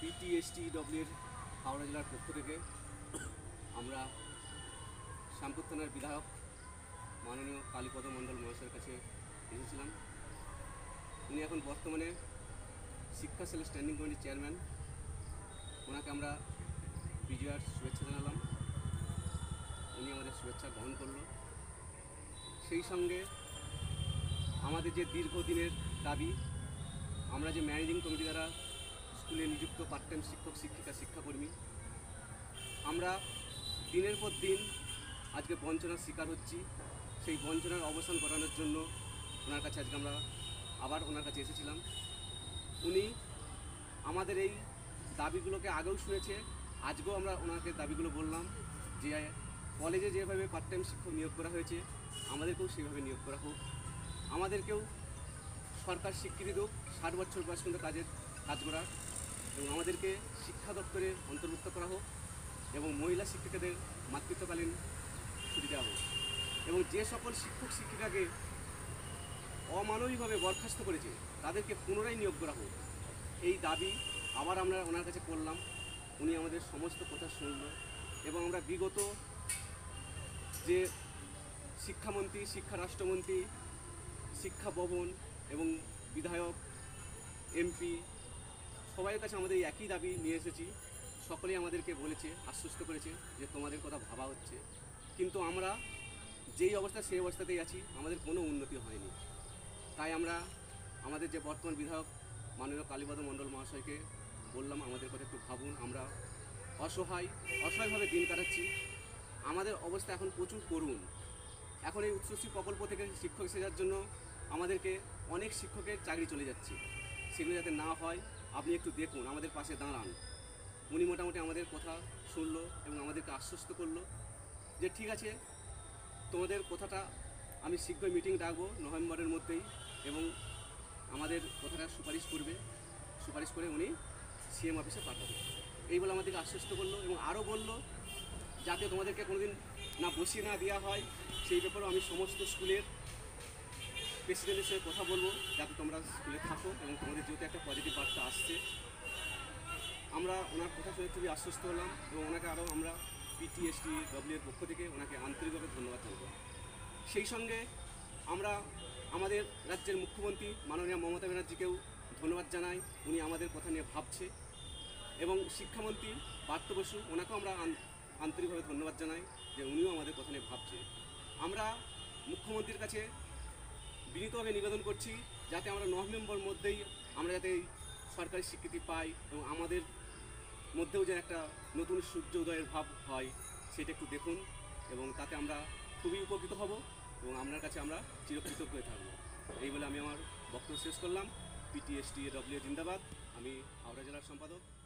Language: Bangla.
পিটিএসটি ডব্লিউর হাওড়া জেলার পক্ষ থেকে আমরা শ্যামপুর থানার বিধায়ক মাননীয় কালীপদ মণ্ডল মহাশয়ের কাছে এসেছিলাম। উনি এখন বর্তমানে শিক্ষা সেল স্ট্যান্ডিং কমিটির চেয়ারম্যান ওনাকে আমরা বিজয়ার শুভেচ্ছা জানালাম। উনি আমাদের শুভেচ্ছা গ্রহণ করল। সেই সঙ্গে আমাদের যে দীর্ঘদিনের দাবি, আমরা যে ম্যানেজিং কমিটি দ্বারা স্কুলে নিযুক্ত পার্ট টাইম শিক্ষক, শিক্ষিকা, শিক্ষাকর্মী, আমরা দিনের পর দিন আজকে বঞ্চনার শিকার হচ্ছি। সেই বঞ্চনার অবসান ঘটানোর জন্য ওনার কাছে আজকে আমরা আবার ওনার কাছে এসেছিলাম। উনি আমাদের এই দাবিগুলোকে আগেও শুনেছে, আজকেও আমরা ওনাকে দাবিগুলো বললাম যে কলেজে যেভাবে পার্ট টাইম শিক্ষক নিয়োগ করা হয়েছে, আমাদেরকেও সেভাবে নিয়োগ করা হোক। আমাদেরকেও সরকার স্বীকৃতি দেব ষাট বছর বয়স পর্যন্ত কাজের কাজ করার এবং আমাদেরকে শিক্ষা দপ্তরে অন্তর্ভুক্ত করা হোক এবং মহিলা শিক্ষিকাদের মাতৃত্বকালীন ছুটি দেওয়া হোক। এবং যে সকল শিক্ষক শিক্ষিকাকে অমানবিকভাবে বরখাস্ত করেছে, তাদেরকে পুনরায় নিয়োগ করা হোক। এই দাবি আবার আমরা ওনার কাছে করলাম। উনি আমাদের সমস্ত কথা শুনল এবং আমরা বিগত যে শিক্ষামন্ত্রী শিক্ষা রাষ্ট্রমন্ত্রী শিক্ষা ভবন এবং বিধায়ক, এমপি সবাইয়ের কাছে আমাদের একই দাবি নিয়ে এসেছি। সকলেই আমাদেরকে বলেছে, আশ্বস্ত করেছে যে তোমাদের কথা ভাবা হচ্ছে। কিন্তু আমরা যেই অবস্থা, সেই অবস্থাতেই আছি। আমাদের কোনো উন্নতি হয়নি। তাই আমরা আমাদের যে বর্তমান বিধায়ক মাননীয় কালীপদ মণ্ডল মহাশয়কে বললাম, আমাদের কথা একটু ভাবুন, আমরা অসহায়, অসহায়ভাবে দিন কাটাচ্ছি। আমাদের অবস্থা এখন প্রচুর করুন এখন এই উচ্চশ্রী প্রকল্প থেকে শিক্ষক শেখার জন্য আমাদেরকে অনেক শিক্ষকের চাকরি চলে যাচ্ছে। সেগুলো যাতে না হয়, আপনি একটু দেখুন, আমাদের পাশে দাঁড়ান। উনি মোটামুটি আমাদের কথা শুনলো এবং আমাদেরকে আশ্বস্ত করল যে, ঠিক আছে, তোমাদের কথাটা আমি শীঘ্রই মিটিং ডাকবো, নভেম্বরের মধ্যেই এবং আমাদের কথাটা সুপারিশ করবে। সুপারিশ করে উনি সিএম অফিসে পাঠাবে। এই বলে আমাদেরকে আশ্বস্ত করল এবং আরও বলল, যাতে তোমাদেরকে কোনোদিন না বসিয়ে না দেওয়া হয়, সেই ব্যাপারেও আমি সমস্ত স্কুলের প্রেসিডেন্টের সঙ্গে কথা বলব, যাতে তোমরা স্কুলে থাকো এবং তোমাদের যেহেতু একটা পজিটিভ বার্তা আসছে। আমরা ওনার কথা শুনে খুবই আশ্বস্ত হলাম এবং ওনাকে আরও আমরা পিটিএসটি ডব্লিউ এর পক্ষ থেকে ওনাকে আন্তরিকভাবে ধন্যবাদ জানাব। সেই সঙ্গে আমরা আমাদের রাজ্যের মুখ্যমন্ত্রী মাননীয় মমতা ব্যানার্জিকেও ধন্যবাদ জানাই। উনি আমাদের কথা নিয়ে ভাবছে। এবং শিক্ষামন্ত্রী পার্থ বসু, ওনাকেও আমরা আন- আন্তরিকভাবে ধন্যবাদ জানাই যে উনিও আমাদের কথা নিয়ে ভাবছে। আমরা মুখ্যমন্ত্রীর কাছে বিনীতভাবে নিবেদন করছি যাতে আমরা নভেম্বর মধ্যেই আমরা যাতে সরকারি স্বীকৃতি পাই এবং আমাদের মধ্যেও যে একটা নতুন সূর্য উদয়ের ভাব হয়, সেটা একটু দেখুন এবং তাতে আমরা খুবই উপকৃত হব। এবং আপনার কাছে আমরা চিরকৃতজ্ঞ হয়ে থাকব। এই বলে আমি আমার বক্তব্য শেষ করলাম। পিটিএসটি ডব্লিউ জিন্দাবাদ। আমি হাওড়া জেলার সম্পাদক।